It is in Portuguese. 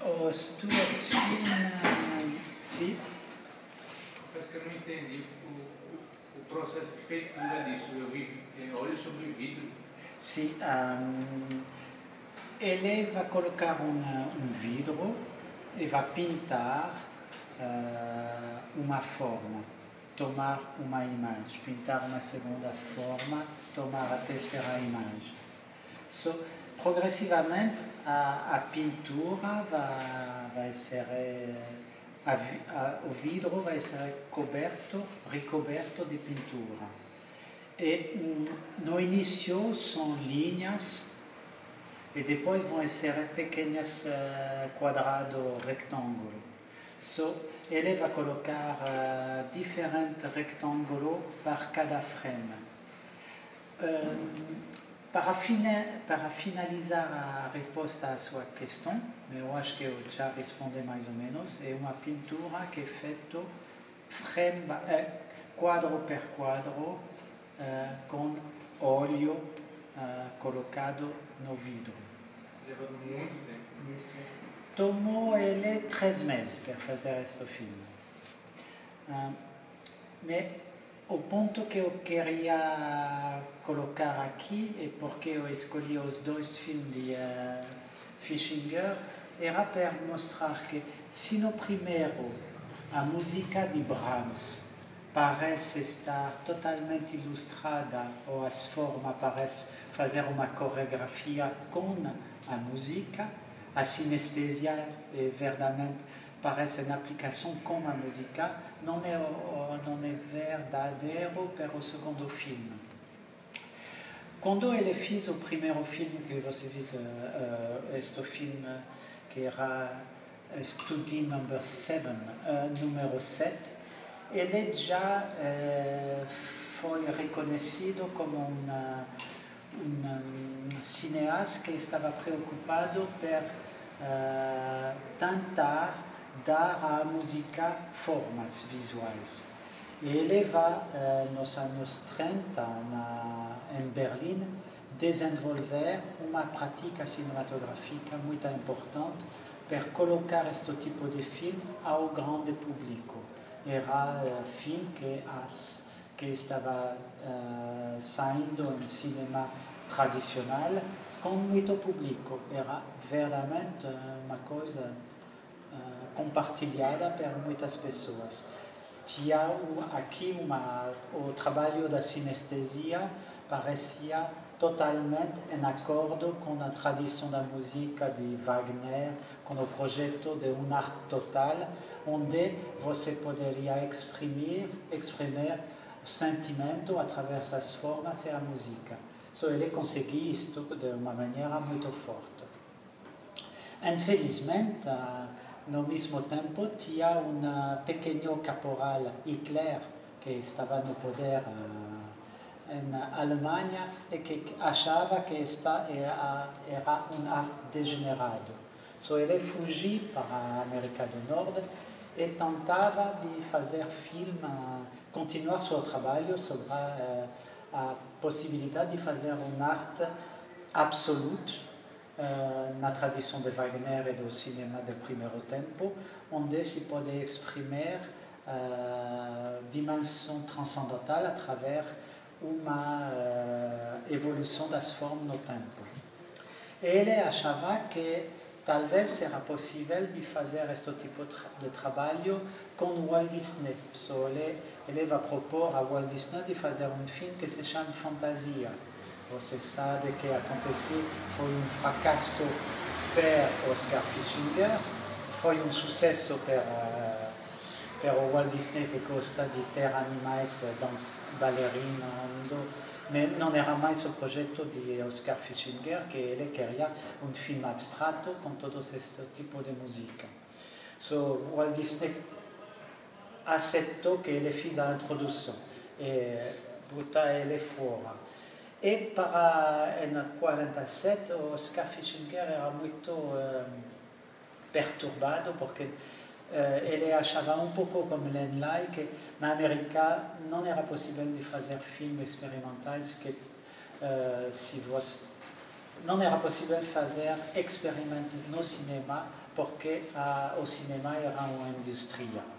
Tuos filmes, sim? Parece que eu não entendi o, o, o processo de feitura disso. Eu vi é, óleo sobre vidro. Sim. Um, ele vai colocar um, um vidro e vai pintar uh, uma forma, tomar uma imagem, pintar uma segunda forma, tomar a terceira imagem. So, progressivamente, a, a pintura vai, vai ser. A, a, o vidro vai ser coberto, recoberto de pintura. E no início são linhas e depois vão ser pequenos uh, quadrados retângulos. So, ele vai colocar uh, diferentes retângulos para cada frame. Uh, para, fina, para finalizar a resposta à sua questão, eu acho que eu já respondi mais ou menos, é uma pintura que é feita frame, quadro por quadro, com óleo colocado no vidro. Leva muito tempo. Tomou ele três meses para fazer este filme. Uh, mas o ponto que eu queria colocar aqui, e porque eu escolhi os dois filmes de uh, Fischinger, era para mostrar que se no primeiro a música de Brahms parece estar totalmente ilustrada ou as formas parecem fazer uma coreografia com a música, a sinestesia é verdadeiramente parece uma aplicação com a música, não é, não é verdadeiro para o segundo filme. Quando ele fez o primeiro filme, que você fez uh, uh, este filme que era Study Number 7, uh, número 7, ele já uh, foi reconhecido como uma um cineasta que estava preocupado uh, tentar dar à música formas visuais. E ele vai, nos anos 30, na, em Berlim, desenvolver uma prática cinematográfica muito importante para colocar este tipo de filme ao grande público. Era uh, filme que, as, que estava uh, saindo em cinema tradicional com muito público. Era verdadeiramente uma coisa uh, compartilhada por muitas pessoas. Tinha aqui uma, o trabalho da sinestesia parecia totalmente em acordo com a tradição da música de Wagner, com o projeto de um arte total, onde você poderia exprimir, exprimir sentimento através das formas e a música. So ele conseguiu isto de uma maneira muito forte. Infelizmente, no mesmo tempo, tinha um pequeno caporal Hitler que estava no poder na Alemanha e que achava que esta era, era um arte degenerado. So ele fugiu para a América do Norte e tentava de fazer filme, continuar seu trabalho sobre a possibilidade de fazer uma arte absoluta uh, Eh, na tradicion de Wagner e do cinema de primero tempo, onde se pode exprimer euh, dimension transcendantale a travers unha euh, evolución das formas no tempo. E ele achava que talvez era posible de fazer este tipo de traballo con Walt Disney. So, ele, ele va propor a Walt Disney de fazer un film que se chama Fantasia. Fantasia. Você sabe que aconteceu, foi um fracasso para Oscar Fischinger, foi um sucesso para, para o Walt Disney que gosta de ter animais, dança, bailarina, mas não era mais o projeto de Oscar Fischinger, que ele queria um filme abstrato com todo este tipo de música. So, Walt Disney aceitou que ele fez a introdução e botou ele fora. E para em 47, Oscar Fischinger era muito um, perturbado porque uh, ele achava um pouco como Len Lai que na América não era possível de fazer filmes experimentais que uh, se você não era possível fazer experimentos no cinema porque ah, o cinema era uma indústria.